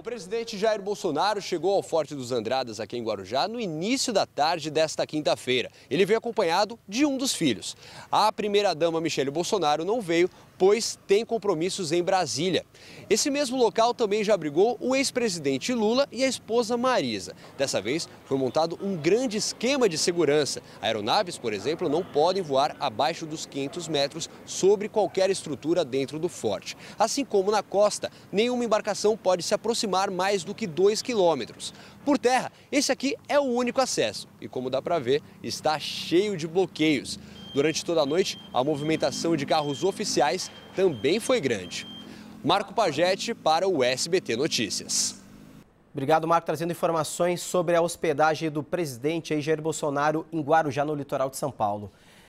O presidente Jair Bolsonaro chegou ao Forte dos Andradas, aqui em Guarujá, no início da tarde desta quinta-feira. Ele veio acompanhado de um dos filhos. A primeira-dama Michele Bolsonaro não veio, pois tem compromissos em Brasília. Esse mesmo local também já abrigou o ex-presidente Lula e a esposa Marisa. Dessa vez, foi montado um grande esquema de segurança. Aeronaves, por exemplo, não podem voar abaixo dos 500 metros sobre qualquer estrutura dentro do forte. Assim como na costa, nenhuma embarcação pode se aproximar mais do que 2 quilômetros. Por terra, esse aqui é o único acesso e, como dá para ver, está cheio de bloqueios. Durante toda a noite, a movimentação de carros oficiais também foi grande. Marco Pagete para o SBT Notícias. Obrigado, Marco, trazendo informações sobre a hospedagem do presidente Jair Bolsonaro em Guarujá, no litoral de São Paulo.